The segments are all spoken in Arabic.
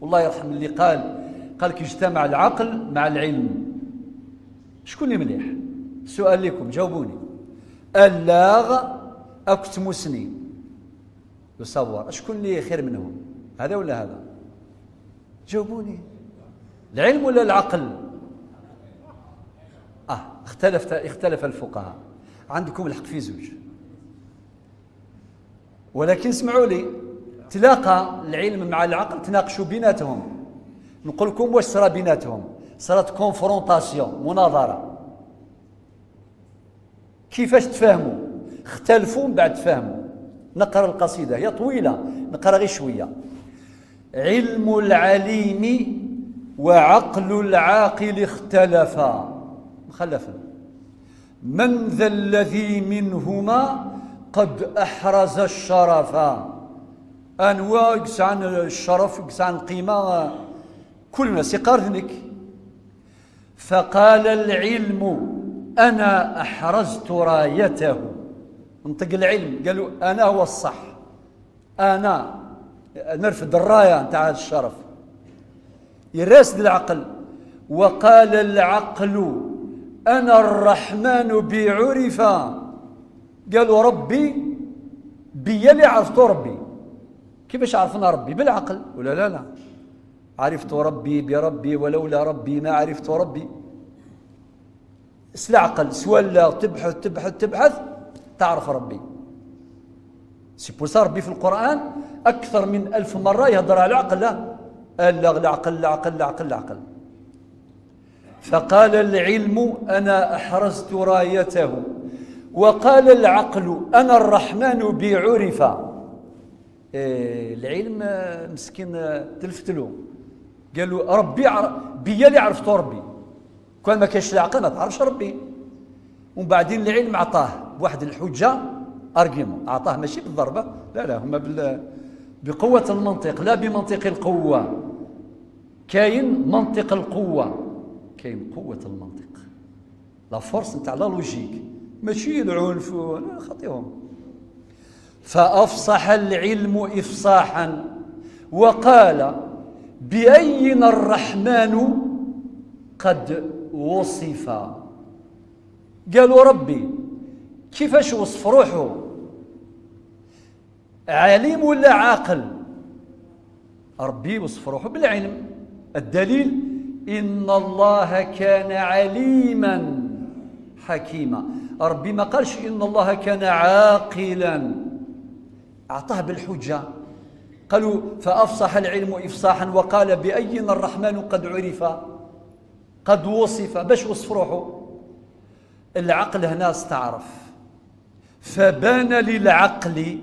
والله يرحم اللي قال قال كي اجتمع العقل مع العلم. شكون اللي مليح؟ سؤال لكم جاوبوني. اللاغ أكتم سنين يصور شكون اللي خير منهم؟ هذا ولا هذا؟ جاوبوني. العلم ولا العقل؟ آه اختلف اختلف الفقهاء. عندكم الحق في زوج. ولكن اسمعوا لي. تلاقى العلم مع العقل تناقشوا بيناتهم. نقول لكم واش صرا بيناتهم؟ صارت كونفرونطاسيون مناظرة. كيفاش تفاهموا اختلفوا من بعد تفاهموا نقرأ القصيدة هي طويلة نقرأ غير شوية. علم العليم وعقل العاقل اختلفا. مخلفا. من ذا الذي منهما قد أحرز الشرف أنواع يقس عن الشرف يقس عن القيمة كل الناس يقارنك فقال العلم أنا أحرزت رايته. منطق العلم قالوا أنا هو الصح. أنا نرفد الراية نتاع الشرف. يراسد العقل. وقال العقل أنا الرحمن بعرفا قالوا ربي بيا اللي عرفت ربي. كيفاش عرفنا ربي؟ بالعقل. ولا لا لا. عرفت ربي بربي ولولا ربي ما عرفت ربي. العقل سوالا تبحث تبحث تبحث تعرف ربي. سي بوسا ربي في القرآن أكثر من ألف مرة يهضر على العقل. لا العقل العقل العقل العقل فقال العلم أنا أحرزت رايته. وقال العقل أنا الرحمن بعرف. العلم مسكين تلفت له قالوا ربي بيا اللي عرفت ربي. كان ما كانش العقل ما تعرفش ربي. ومن بعدين العلم عطاه بواحد الحجة أرجيمون. اعطاه ماشي بالضربة لا لا هما بال بقوة المنطق لا بمنطق القوة. كاين منطق القوة. كاين قوة المنطق. la force نتاع la logique. ماشي العنف خطيهم. فأفصح العلم إفصاحا وقال بأين الرحمن قد وصف؟ قالوا ربي كيفاش وصف روحه عليم ولا عاقل؟ ربي وصف روحه بالعلم. الدليل إن الله كان عليما حكيما. ربي ما قالش إن الله كان عاقلا. أعطاه بالحجة. قالوا فأفصح العلم إفصاحا وقال بأين الرحمن قد عرف؟ قد وصف. باش وصف روحه؟ العقل هنا استعرف. فبان للعقل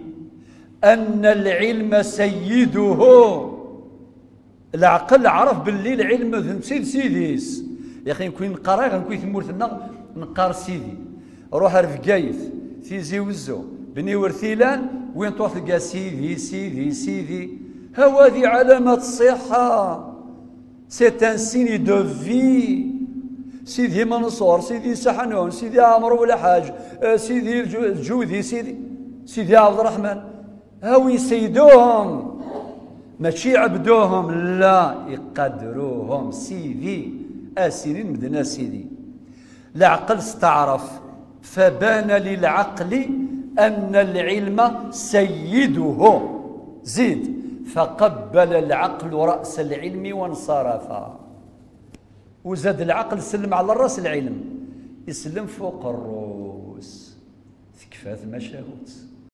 أن العلم سيده. العقل عرف باللي العلم سيد سيديس. يا أخي نكون نقرأ غنكون ثمورتنا نقار سيدي. روح رفقايث تيزي وزو. بني ورثيلان وين تروح تلقى سيدي سيدي سيدي هذه علامة الصحة سي ان سيني دو في سيدي منصور سيدي سحنون سيدي عمرو ولا حاج سيدي الجوذي سيدي سيدي عبد الرحمن. هاو يسيدوهم. ماشي عبدوهم لا يقدروهم. سيدي اسنين مدنا سيدي العقل استعرف فبان للعقل أن العلم سيده. زيد. فقبل العقل رأس العلم وانصرف. وزاد العقل سلم على الرأس العلم. يسلم فوق الروس. ثكفات ما شاهوت.